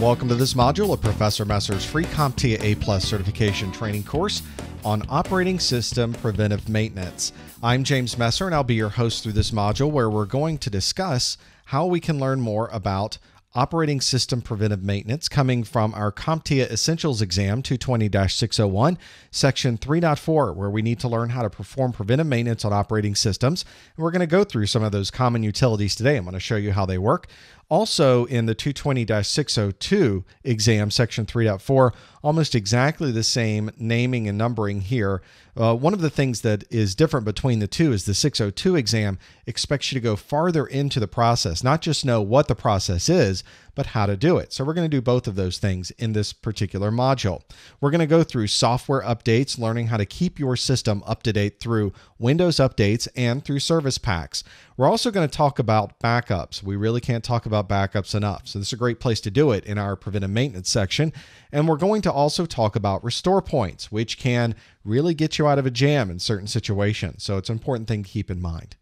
Welcome to this module of Professor Messer's free CompTIA A Plus certification training course on operating system preventive maintenance. I'm James Messer and I'll be your host through this module where we're going to discuss how we can learn more about operating system preventive maintenance coming from our CompTIA Essentials exam 220 601, section 3.4, where we need to learn how to perform preventive maintenance on operating systems. And we're going to go through some of those common utilities today. I'm going to show you how they work. Also, in the 220 602 exam, section 3.4, almost exactly the same naming and numbering here. Uh, one of the things that is different between the two is the 602 exam expects you to go farther into the process, not just know what the process is, but how to do it. So we're going to do both of those things in this particular module. We're going to go through software updates, learning how to keep your system up to date through Windows updates and through service packs. We're also going to talk about backups. We really can't talk about backups enough. So this is a great place to do it in our preventive maintenance section. And we're going to also talk about restore points, which can really get you out of a jam in certain situations. So it's an important thing to keep in mind.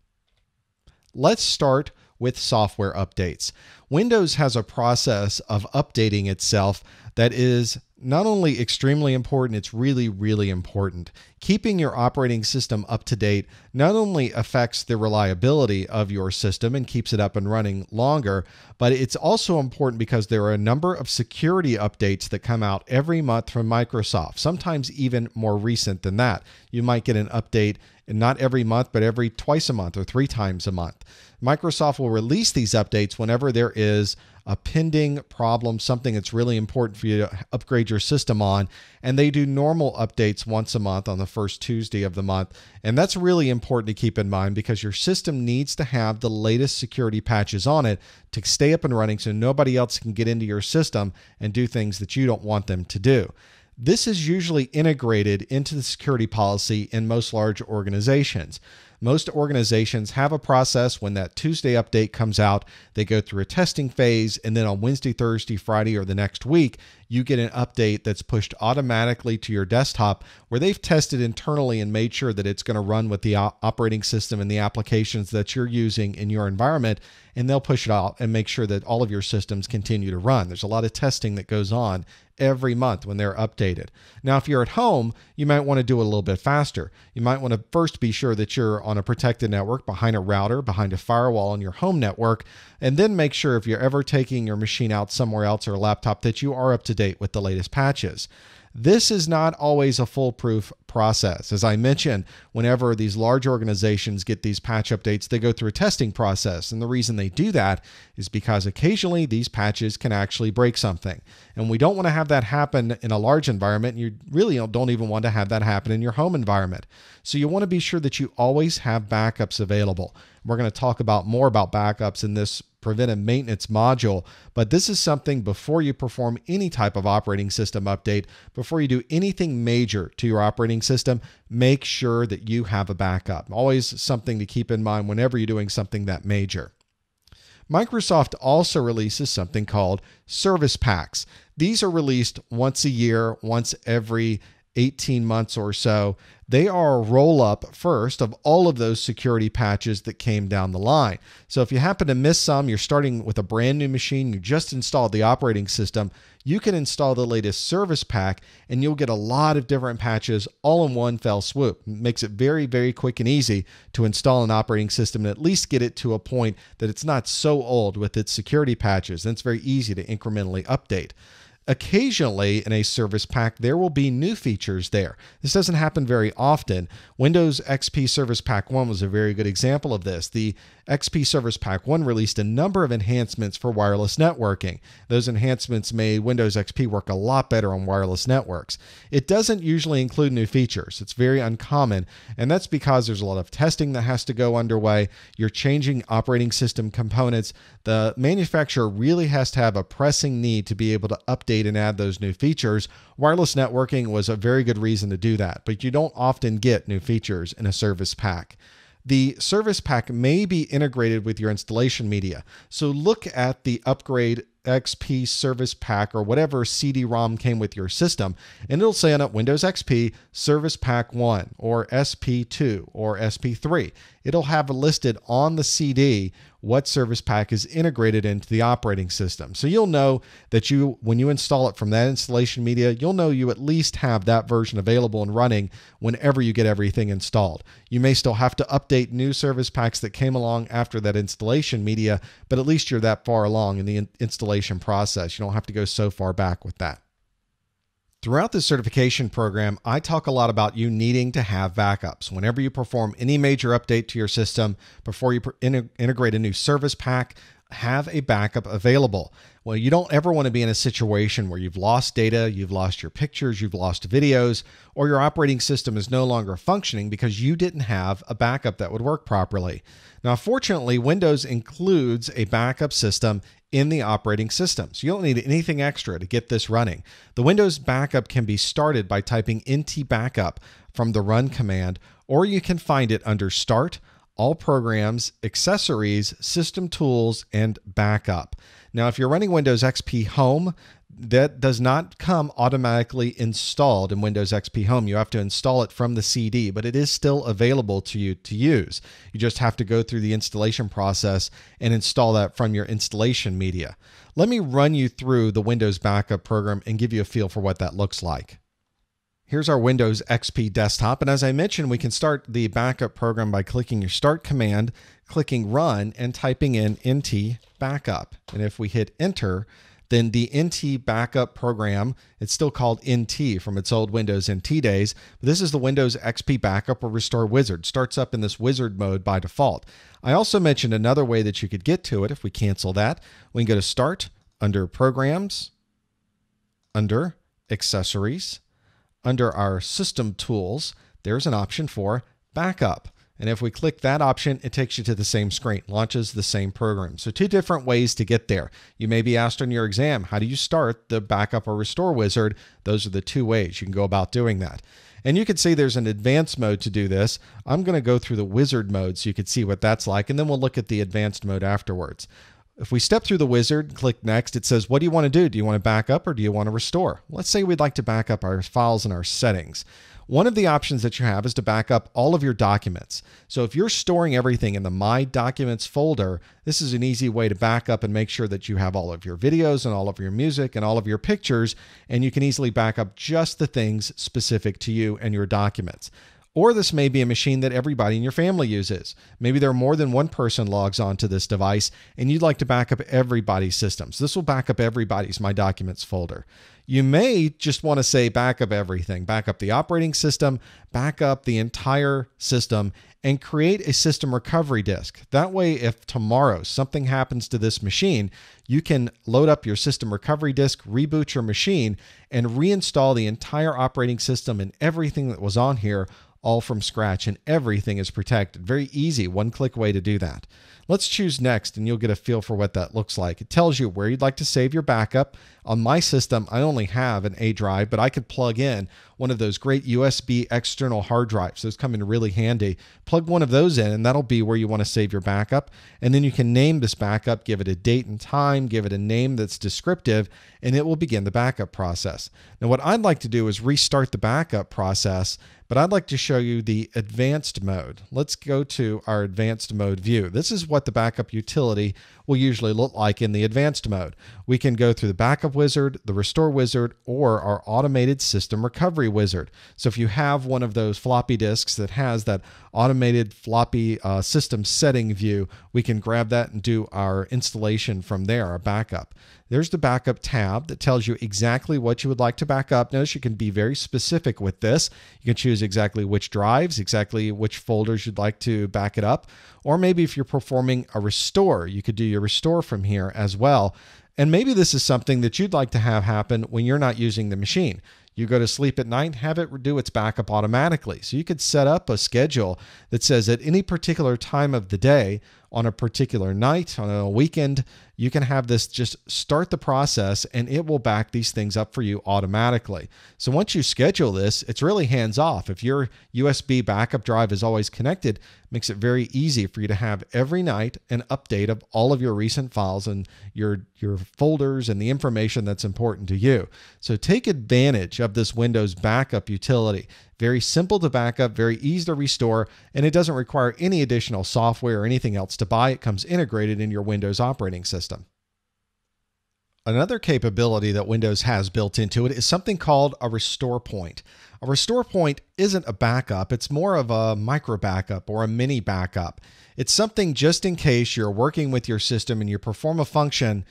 Let's start with software updates. Windows has a process of updating itself that is not only extremely important, it's really, really important. Keeping your operating system up to date not only affects the reliability of your system and keeps it up and running longer, but it's also important because there are a number of security updates that come out every month from Microsoft, sometimes even more recent than that. You might get an update not every month, but every twice a month or three times a month. Microsoft will release these updates whenever there is a pending problem, something that's really important for you to upgrade your system on. And they do normal updates once a month on the first Tuesday of the month. And that's really important to keep in mind because your system needs to have the latest security patches on it to stay up and running so nobody else can get into your system and do things that you don't want them to do. This is usually integrated into the security policy in most large organizations. Most organizations have a process when that Tuesday update comes out, they go through a testing phase, and then on Wednesday, Thursday, Friday, or the next week, you get an update that's pushed automatically to your desktop where they've tested internally and made sure that it's going to run with the operating system and the applications that you're using in your environment. And they'll push it out and make sure that all of your systems continue to run. There's a lot of testing that goes on every month when they're updated. Now, if you're at home, you might want to do it a little bit faster. You might want to first be sure that you're on a protected network behind a router, behind a firewall on your home network, and then make sure if you're ever taking your machine out somewhere else or a laptop that you are up to date with the latest patches. This is not always a foolproof process. As I mentioned, whenever these large organizations get these patch updates, they go through a testing process. And the reason they do that is because occasionally these patches can actually break something. And we don't want to have that happen in a large environment. You really don't even want to have that happen in your home environment. So you want to be sure that you always have backups available. We're going to talk about more about backups in this preventive maintenance module. But this is something before you perform any type of operating system update, before you do anything major to your operating system, make sure that you have a backup. Always something to keep in mind whenever you're doing something that major. Microsoft also releases something called service packs. These are released once a year, once every 18 months or so, they are a roll up first of all of those security patches that came down the line. So if you happen to miss some, you're starting with a brand new machine, you just installed the operating system, you can install the latest service pack and you'll get a lot of different patches all in one fell swoop. It makes it very, very quick and easy to install an operating system and at least get it to a point that it's not so old with its security patches. And it's very easy to incrementally update. Occasionally, in a service pack, there will be new features there. This doesn't happen very often. Windows XP Service Pack 1 was a very good example of this. The XP Service Pack 1 released a number of enhancements for wireless networking. Those enhancements made Windows XP work a lot better on wireless networks. It doesn't usually include new features, it's very uncommon, and that's because there's a lot of testing that has to go underway. You're changing operating system components. The manufacturer really has to have a pressing need to be able to update and add those new features. Wireless networking was a very good reason to do that, but you don't often get new features in a service pack the service pack may be integrated with your installation media. So look at the upgrade XP service pack or whatever CD-ROM came with your system, and it'll say on it Windows XP Service Pack 1 or SP2 or SP3. It'll have listed on the CD what service pack is integrated into the operating system. So you'll know that you, when you install it from that installation media, you'll know you at least have that version available and running whenever you get everything installed. You may still have to update new service packs that came along after that installation media, but at least you're that far along in the in- installation process. You don't have to go so far back with that. Throughout this certification program, I talk a lot about you needing to have backups. Whenever you perform any major update to your system, before you integrate a new service pack, have a backup available. Well, you don't ever want to be in a situation where you've lost data, you've lost your pictures, you've lost videos, or your operating system is no longer functioning because you didn't have a backup that would work properly. Now, fortunately, Windows includes a backup system in the operating system. So you don't need anything extra to get this running. The Windows backup can be started by typing nt backup from the run command, or you can find it under Start, All Programs, Accessories, System Tools, and Backup. Now, if you're running Windows XP Home, that does not come automatically installed in Windows XP Home. You have to install it from the CD, but it is still available to you to use. You just have to go through the installation process and install that from your installation media. Let me run you through the Windows backup program and give you a feel for what that looks like. Here's our Windows XP desktop. And as I mentioned, we can start the backup program by clicking your Start command, clicking Run, and typing in NT Backup. And if we hit Enter, then the NT backup program, it's still called NT from its old Windows NT days. But this is the Windows XP backup or restore wizard. Starts up in this wizard mode by default. I also mentioned another way that you could get to it if we cancel that. We can go to Start under Programs, under Accessories, under our System Tools. There's an option for Backup. And if we click that option, it takes you to the same screen, launches the same program. So, two different ways to get there. You may be asked on your exam, how do you start the backup or restore wizard? Those are the two ways you can go about doing that. And you can see there's an advanced mode to do this. I'm going to go through the wizard mode so you can see what that's like, and then we'll look at the advanced mode afterwards. If we step through the wizard, click next, it says, what do you want to do? Do you want to back up or do you want to restore? Let's say we'd like to back up our files and our settings. One of the options that you have is to back up all of your documents. So if you're storing everything in the My Documents folder, this is an easy way to back up and make sure that you have all of your videos and all of your music and all of your pictures, and you can easily back up just the things specific to you and your documents. Or this may be a machine that everybody in your family uses. Maybe there are more than one person logs onto this device and you'd like to back up everybody's systems. This will back up everybody's My Documents folder. You may just want to say back up everything, back up the operating system, back up the entire system, and create a system recovery disk. That way, if tomorrow something happens to this machine, you can load up your system recovery disk, reboot your machine, and reinstall the entire operating system and everything that was on here all from scratch, and everything is protected. Very easy, one click way to do that. Let's choose next, and you'll get a feel for what that looks like. It tells you where you'd like to save your backup. On my system, I only have an A drive, but I could plug in one of those great USB external hard drives. Those come in really handy. Plug one of those in, and that'll be where you want to save your backup. And then you can name this backup, give it a date and time, give it a name that's descriptive, and it will begin the backup process. Now, what I'd like to do is restart the backup process but I'd like to show you the advanced mode. Let's go to our advanced mode view. This is what the backup utility will usually look like in the advanced mode. We can go through the backup wizard, the restore wizard, or our automated system recovery wizard. So if you have one of those floppy disks that has that automated floppy uh, system setting view, we can grab that and do our installation from there, our backup. There's the backup tab that tells you exactly what you would like to back up. Notice you can be very specific with this. You can choose exactly which drives, exactly which folders you'd like to back it up. Or maybe if you're performing a restore, you could do your restore from here as well. And maybe this is something that you'd like to have happen when you're not using the machine. You go to sleep at night, have it do its backup automatically. So you could set up a schedule that says at any particular time of the day, on a particular night, on a weekend, you can have this just start the process and it will back these things up for you automatically. So once you schedule this, it's really hands off. If your USB backup drive is always connected, makes it very easy for you to have every night an update of all of your recent files and your your folders and the information that's important to you. So take advantage of this Windows backup utility. Very simple to backup, very easy to restore, and it doesn't require any additional software or anything else to to buy. It comes integrated in your Windows operating system. Another capability that Windows has built into it is something called a restore point. A restore point isn't a backup, it's more of a micro backup or a mini backup. It's something just in case you're working with your system and you perform a function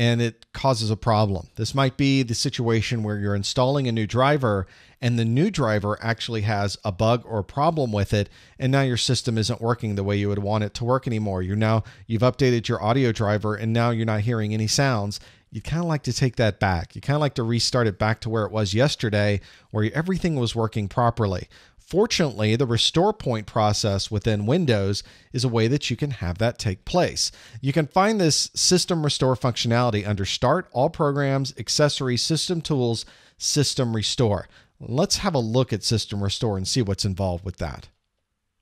and it causes a problem. This might be the situation where you're installing a new driver and the new driver actually has a bug or a problem with it and now your system isn't working the way you would want it to work anymore. You now you've updated your audio driver and now you're not hearing any sounds you'd kind of like to take that back. You kind of like to restart it back to where it was yesterday, where everything was working properly. Fortunately, the restore point process within Windows is a way that you can have that take place. You can find this system restore functionality under Start, All Programs, Accessories, System Tools, System Restore. Let's have a look at System Restore and see what's involved with that.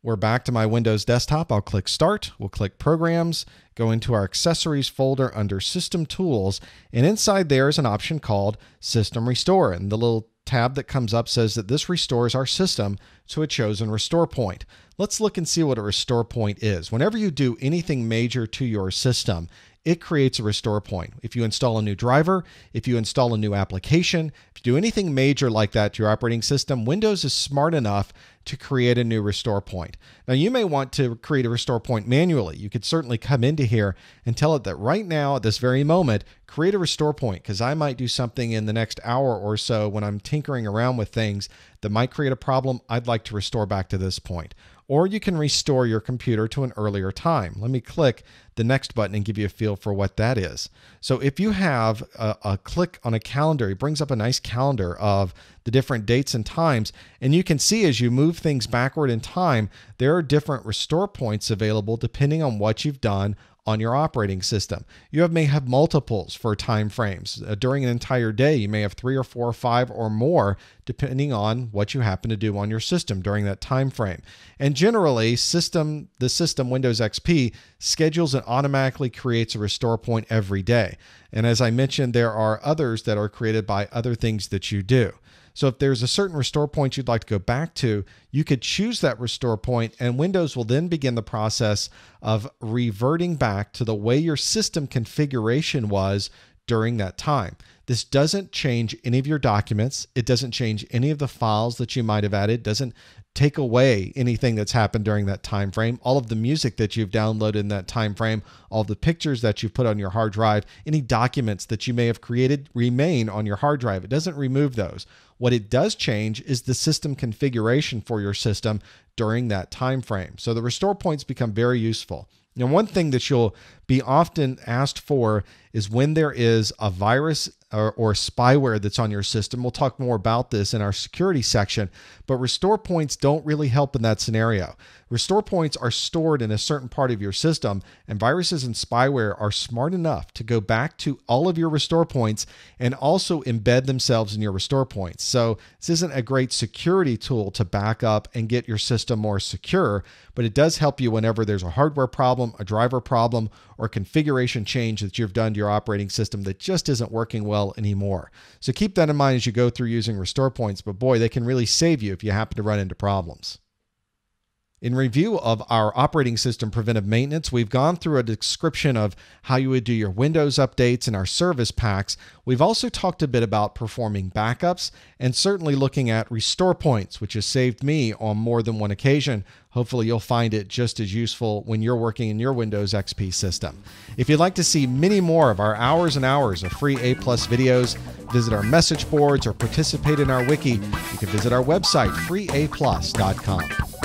We're back to my Windows desktop. I'll click Start. We'll click Programs, go into our Accessories folder under System Tools, and inside there is an option called System Restore. And the little tab that comes up says that this restores our system to a chosen restore point. Let's look and see what a restore point is. Whenever you do anything major to your system, it creates a restore point. If you install a new driver, if you install a new application, if you do anything major like that to your operating system, Windows is smart enough to create a new restore point. Now, you may want to create a restore point manually. You could certainly come into here and tell it that right now, at this very moment, create a restore point because I might do something in the next hour or so when I'm tinkering around with things that might create a problem. I'd like to restore back to this point or you can restore your computer to an earlier time. Let me click the next button and give you a feel for what that is. So if you have a, a, click on a calendar, it brings up a nice calendar of the different dates and times. And you can see as you move things backward in time, there are different restore points available depending on what you've done on your operating system. You have, may have multiples for time frames. Uh, during an entire day, you may have three or four or five or more, depending on what you happen to do on your system during that time frame. And generally, system the system Windows XP schedules and automatically creates a restore point every day. And as I mentioned, there are others that are created by other things that you do. So if there's a certain restore point you'd like to go back to, you could choose that restore point and Windows will then begin the process of reverting back to the way your system configuration was during that time. This doesn't change any of your documents. It doesn't change any of the files that you might have added. Doesn't take away anything that's happened during that time frame all of the music that you've downloaded in that time frame all the pictures that you've put on your hard drive any documents that you may have created remain on your hard drive it doesn't remove those what it does change is the system configuration for your system during that time frame so the restore points become very useful now, one thing that you'll be often asked for is when there is a virus or, or, spyware that's on your system. We'll talk more about this in our security section, but restore points don't really help in that scenario. Restore points are stored in a certain part of your system, and viruses and spyware are smart enough to go back to all of your restore points and also embed themselves in your restore points. So, this isn't a great security tool to back up and get your system more secure, but it does help you whenever there's a hardware problem, a driver problem, or configuration change that you've done to your operating system that just isn't working well anymore. So keep that in mind as you go through using restore points, but boy, they can really save you if you happen to run into problems. In review of our operating system preventive maintenance, we've gone through a description of how you would do your Windows updates and our service packs. We've also talked a bit about performing backups and certainly looking at restore points, which has saved me on more than one occasion. Hopefully, you'll find it just as useful when you're working in your Windows XP system. If you'd like to see many more of our hours and hours of free A Plus videos, visit our message boards or participate in our wiki, you can visit our website, freeaplus.com.